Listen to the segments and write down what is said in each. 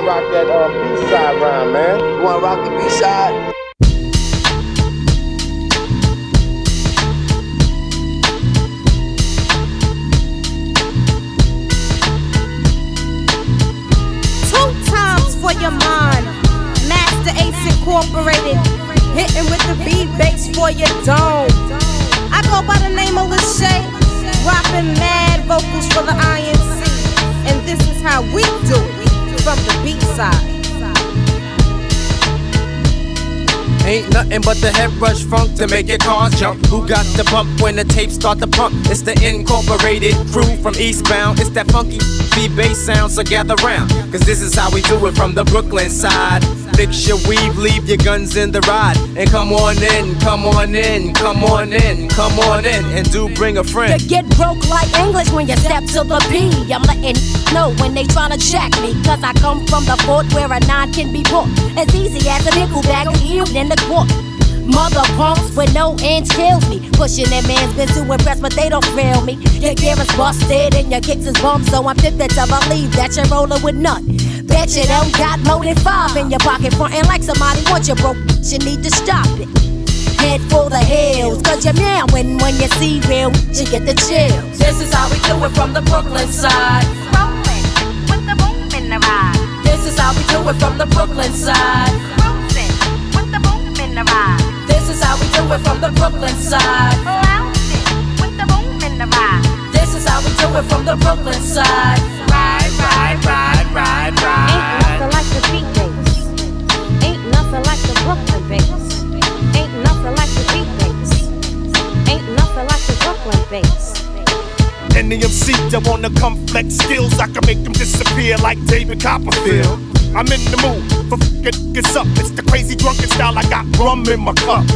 gonna rock that uh, B-side rhyme, man. You wanna rock the B-side? Your mind. Masta Ace Incorporated. Hitting with the beat bass for your dome. I go by the name of Leschea. Dropping mad vocals for the INC. And this is how we do it side. Ain't nothing but the head rush funk to make your cars jump. Who got the bump when the tapes start to pump? It's the incorporated crew from Eastbound. It's that funky beat bass sound, so gather round. Cause this is how we do it from the Brooklyn side. Fix your weave, leave your guns in the ride. And come on in, come on in, come on in, come on in. And do bring a friend. You get broke like English when you step to the P. I'm letting know when they tryna jack me. Cause I come from the fort where a nine can be put. As easy as a nickel bag of in the court. Mother punks with no inch kills me. Pushing that man's been too impressed, but they don't feel me. Your gear is busted and your kicks is bumped, so I'm tempted to believe that you're rolling with none. Bet you don't got more than five in your pocket, frontin' like somebody wants you broke. You need to stop it. Head for the hills, cause you're meowing when you see real, you get the chills. This is how we do it from the Brooklyn side. Rolling with the boom in the ride. This is how we do it from the Brooklyn side. Cruising with the boom in the ride. This is how we do it from the Brooklyn side. Lounging with the boom in the ride. This is how we do it from the Brooklyn side. Ride, the bass. Any MC that wanna come flex skills, I can make them disappear like David Copperfield. I'm in the mood for fucking niggas up. It's the crazy drunken style, I got rum in my cup.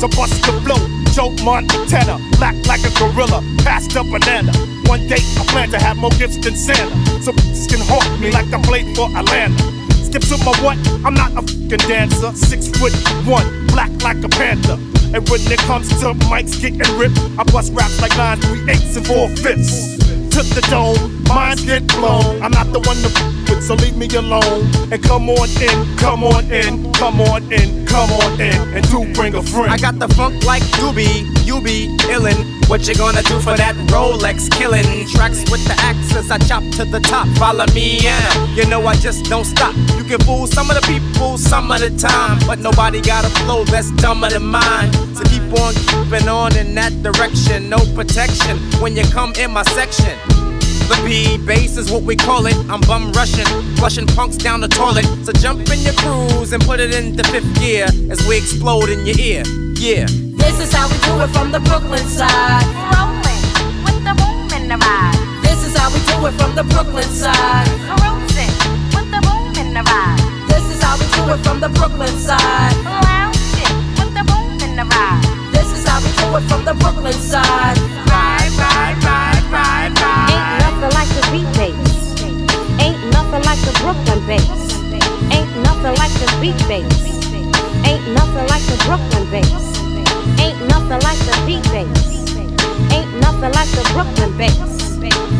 So bust the flow, Joe Montana, black like a gorilla, passed a banana. One day I plan to have more gifts than Santa, so can haunt me like I played for Atlanta. Skip to my what? I'm not a fucking dancer. Six foot one, black like a panther. And when it comes to mics getting ripped, I bust raps like nine three eighths and four fifths. To the dome, minds get blown. I'm not the one to f with, so leave me alone. And come on in, come on in, come on in, come on in, and do bring a friend. I got the funk like Doobie, you be illin'. What you gonna do for that Rolex killin'? Tracks with the axis, I chop to the top. Follow me in. You know I just don't stop. You can fool some of the people some of the time, but nobody got a flow that's dumber than mine. So keep on keeping on in that direction. No protection when you come in my section. The B bass is what we call it. I'm bum rushing, flushing punks down the toilet. So jump in your cruise and put it into fifth gear as we explode in your ear. Yeah. This is how we do it from the Brooklyn side. Rolling with the boom in the ride. This is how we do it from the Brooklyn side. Cruising with the boom in the ride. This is how we do it from the Brooklyn side. Lounging with the boom in the ride. This is how we do it from the Brooklyn side. Nothing like the Brooklyn bass. Ain't nothing like the beat bass. Ain't nothing like the Brooklyn bass.